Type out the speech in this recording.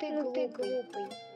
Ну ты глупый.